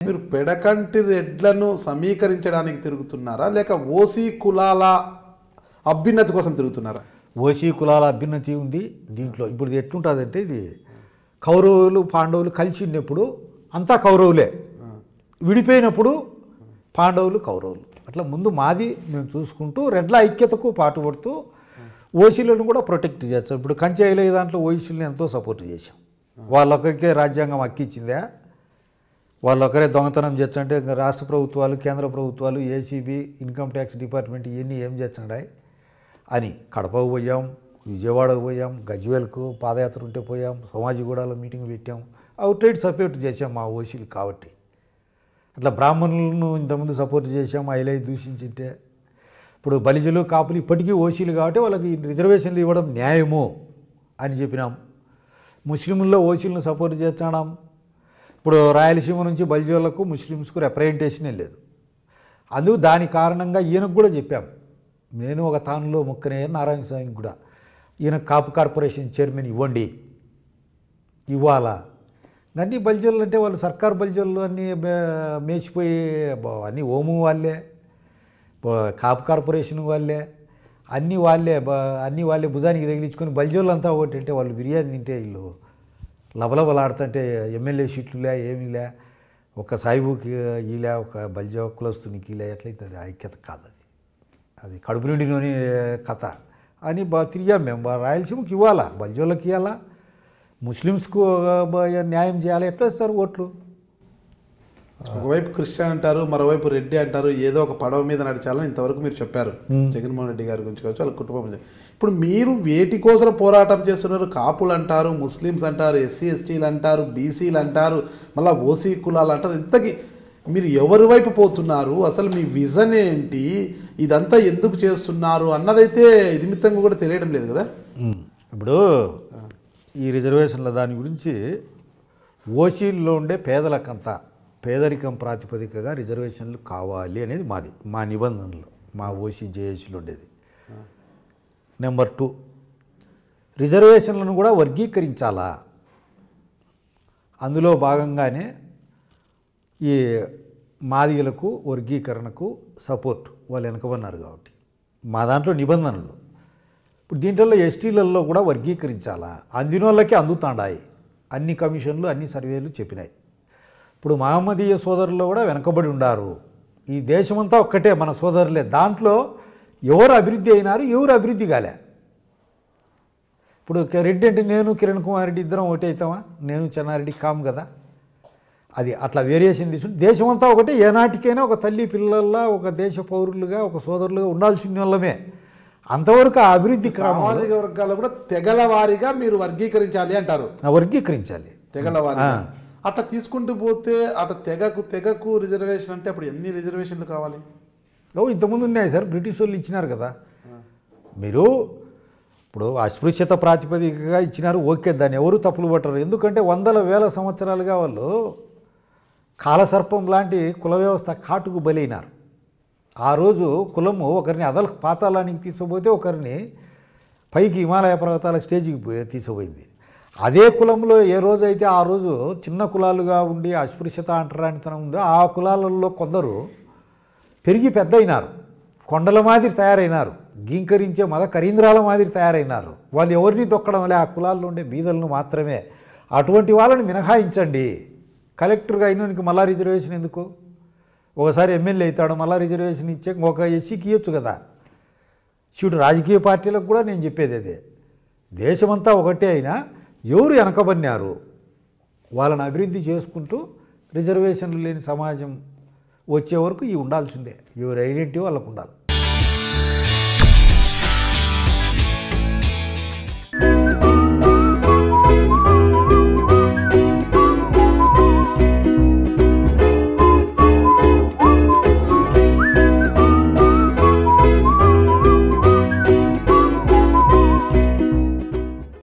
మీరు పెడకంటి రెడ్లను సమీకరించడానికి తిరుగుతున్నారా? లేక ఓసీ కులాల అభ్యున్నతి కోసం తిరుగుతున్నారా? ఓసీ కులాల అభ్యున్నతి ఉంది. దీంట్లో ఇప్పుడు ఇది ఎట్లుంటుందంటే ఇది కౌరవులు పాండవులు కలిసి ఉన్నప్పుడు అంతా కౌరవులే. విడిపోయినప్పుడు పాండవులు కౌరవులు. అట్లా ముందు మాది మేము చూసుకుంటూ రెడ్ల ఐక్యతకు పాటుపడుతూ ఓసీలను కూడా ప్రొటెక్ట్ చేస్తాం ఇప్పుడు కంచె దాంట్లో ఓసీలను ఎంతో సపోర్ట్ చేశాం. వాళ్ళొక్కరికే రాజ్యాంగం అక్కిచ్చిందా? వాళ్ళొక్కరే దొంగతనం చేస్తుంటే ఇంకా రాష్ట్ర ప్రభుత్వాలు కేంద్ర ప్రభుత్వాలు ఏసీబీ ఇన్కమ్ ట్యాక్స్ డిపార్ట్మెంట్ ఇవన్నీ ఏం చేస్తున్నాయి? అని కడపకు పోయాం విజయవాడకు పోయాం గజ్వేల్కు పాదయాత్ర ఉంటే పోయాం సోమాజిగూడలో మీటింగ్ పెట్టాం అవుట్ రైడ్ సపోర్ట్ చేసాం మా ఓసీలు కాబట్టి. అట్లా బ్రాహ్మణులను ఇంతకుముందు సపోర్ట్ చేసాం ఐలై దూషించింటే ఇప్పుడు బలిజలు కాపులు ఇప్పటికీ ఓసీలు కాబట్టి వాళ్ళకి రిజర్వేషన్లు ఇవ్వడం న్యాయము అని చెప్పినాం. ముస్లింల్లో ఓసీలను సపోర్ట్ చేస్తున్నాం ఇప్పుడు రాయలసీమ నుంచి బలిజోళ్ళకు ముస్లిమ్స్కు రిప్రజెంటేషనే లేదు. అందుకు దాని కారణంగా ఈయనకు కూడా చెప్పాం. నేను ఒక తానులో ముక్కనే నారాయణ స్వామికి కూడా. ఈయన కాపు కార్పొరేషన్ చైర్మన్ ఇవ్వండి. ఇవ్వాలా? అన్నీ బల్జోళ్ళు అంటే వాళ్ళు సర్కార్ బల్జోళ్ళు అన్నీ మే- మేసిపోయి అన్నీ ఓము వాళ్ళే. కాపు కార్పొరేషన్ వాళ్ళే అన్నీ వాళ్ళే బ- అన్నీ వాళ్ళే భుజానికి తగిలించుకొని బల్జోళ్ళంతా ఒకటి అంటే వాళ్ళు బిర్యానీ తింటే వీళ్ళు లబలబలాడుతుంటే ఎమ్మెల్యే సీట్లులే ఏమీలే ఒక సాయిబుకి ఈలే ఒక బల్జో కులస్తునికి ఈలే ఎట్లయితే అది ఐక్యత కాదు అది. అది కడుపు నుండిలోని కథ. అని బా తిరిగాం మేము. రాయలసీమకి ఇవ్వాలా? బల్జోళ్ళకి ఇవ్వాలా? ముస్లిమ్స్కు న్యాయం చేయాలి? ఎట్లా ఇస్తారు ఓట్లు? ఒకవైపు క్రిస్టియన్ అంటారు మరోవైపు రెడ్డి అంటారు ఏదో ఒక పడవ మీద నడిచాలని ఇంతవరకు మీరు చెప్పారు. జగన్మోహన్ రెడ్డి గారి గురించి కావచ్చు వాళ్ళ కుటుంబం గురించి. ఇప్పుడు మీరు వేటి కోసం పోరాటం చేస్తున్నారు? కాపులు అంటారు ముస్లిమ్స్ అంటారు ఎస్సీ ఎస్టీలు అంటారు బీసీలు అంటారు మళ్ళీ ఓసీ కులాలు అంటారు. ఇంతకీ మీరు ఎవరి వైపు పోతున్నారు? అసలు మీ విజన్ ఏంటి? ఇదంతా ఎందుకు చేస్తున్నారు? అన్నదైతే ఇదిమిత్తంగా కూడా తెలియడం లేదు కదా? ఇప్పుడు ఈ రిజర్వేషన్ల దాని గురించి ఓసీల్లో ఉండే పేదలకంతా పేదరికం ప్రాతిపదికగా రిజర్వేషన్లు కావాలి అనేది మాది మా నిబంధనలు మా ఓసీ జేఏసీలు ఉండేది. నెంబర్ టూ రిజర్వేషన్లను కూడా వర్గీకరించాలా? అందులో భాగంగానే ఈ మాదిగలకు వర్గీకరణకు సపోర్ట్ వాళ్ళు వెనకబన్నారు కాబట్టి. మా దాంట్లో నిబంధనలు. ఇప్పుడు దీంట్లో ఎస్టీలలో కూడా వర్గీకరించాలా? అందినోళ్ళకి అందుతాండాయి. అన్ని కమిషన్లు అన్ని సర్వేలు చెప్పినాయి. ఇప్పుడు మహమ్మదీయ సోదరులు కూడా వెనకబడి ఉండారు. ఈ దేశమంతా ఒక్కటే మన సోదరులే. దాంట్లో ఎవరు అభివృద్ధి అయినారు ఎవరు అభివృద్ధి కాలే. ఇప్పుడు రెడ్డి అంటే నేను కిరణ్ కుమార్ రెడ్డి ఇద్దరం ఒకటే అవుతామా? నేను చెన్నారెడ్డి కాము కదా? అది అట్లా వేరియేషన్ తీసుకుని దేశమంతా ఒకటే. ఏనాటికైనా ఒక తల్లి పిల్లల్లా ఒక దేశ పౌరులుగా ఒక సోదరులుగా ఉండాల్సిన వాళ్ళమే. అంతవరకు ఆ అభివృద్ధి సామాజిక వర్గాలు కూడా తెగల వారీగా మీరు వర్గీకరించాలి అంటారు. వర్గీకరించాలి. తెగల వారీగా. అట్లా తీసుకుంటూ పోతే అట్లా తెగకు తెగకు రిజర్వేషన్ అంటే అప్పుడు ఎన్ని రిజర్వేషన్లు కావాలి? ఓ ఇంతకుముందు ఉన్నాయి సార్ బ్రిటిష్ వాళ్ళు ఇచ్చినారు కదా. మీరు ఇప్పుడు అస్పృశ్యత ప్రాతిపదికగా ఇచ్చినారు ఓకే దాన్ని ఎవరు తప్పులు పట్టరు. ఎందుకంటే వందల వేల సంవత్సరాలుగా వాళ్ళు కాలసర్పం లాంటి కుల వ్యవస్థ కాటుకు బలైనారు. ఆ రోజు కులము ఒకరిని అదల పాతాళానికి తీసుకుపోతే ఒకరిని పైకి హిమాలయ పర్వతాల స్టేజ్కి పోయి- తీసుకుపోయింది. అదే కులంలో ఏ రోజైతే ఆ రోజు చిన్న కులాలుగా ఉండి అస్పృశ్యత అంటరానితనం ఉందో ఆ కులాలలో కొందరు పెరిగి పెద్దయినారు. కొండల మాదిరి తయారైనారు. గీంకరించే మద కరీంద్రాల మాదిరి తయారైనారు. వాళ్ళు ఎవరిని దొక్కడం లే ఆ కులాల్లో ఉండే బీదలను మాత్రమే. అటువంటి వాళ్ళని మినహాయించండి. కలెక్టర్గా అయినోనికి మళ్ళా రిజర్వేషన్ ఎందుకు? ఒకసారి ఎమ్మెల్యే అవుతాడు మళ్ళా రిజర్వేషన్ ఇచ్చే ఒక ఎస్సీకి ఇవ్వచ్చు కదా. చూడు రాజకీయ పార్టీలకు కూడా నేను చెప్పేది అదే. దేశమంతా ఒకటే అయినా ఎవరు వెనకబడినారు? వాళ్ళని అభివృద్ధి చేసుకుంటూ రిజర్వేషన్లు లేని సమాజం వచ్చే వరకు ఇవి ఉండాల్సిందే. ఎవరి ఐడెంటిటీ వాళ్ళకు ఉండాలి.